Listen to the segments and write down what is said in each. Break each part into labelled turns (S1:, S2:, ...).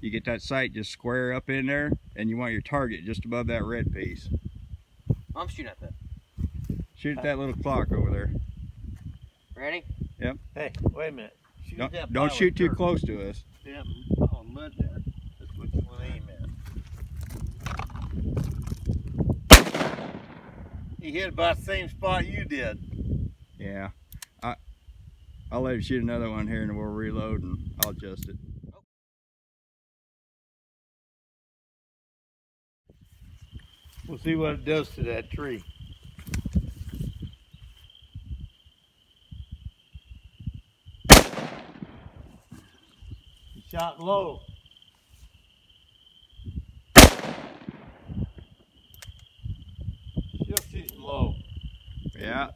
S1: You get that sight just square up in there, and you want your target just above that red piece.
S2: I'm shooting at that.
S1: Shoot at uh, that little clock over there.
S2: Ready? Yep.
S3: Hey, wait a minute. Shoot
S1: Don't,
S3: that
S1: don't shoot too
S3: dirt.
S1: close to us.
S3: Yeah, oh, mud there. That's what you want to aim at. He hit about the same spot you did.
S1: Yeah. I, I'll let him shoot another one here, and we'll reload, and I'll adjust it.
S3: We'll see what it does to that tree. Shot low. Shooting low.
S1: Yeah.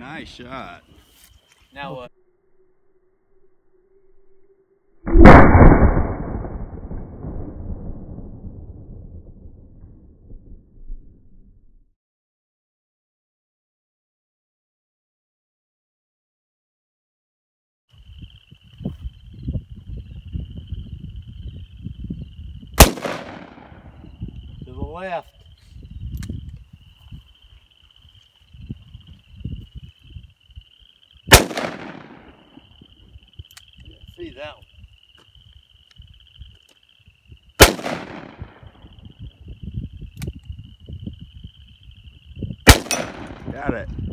S1: Nice shot.
S2: Now what?
S3: The left. See that one.
S1: Got it.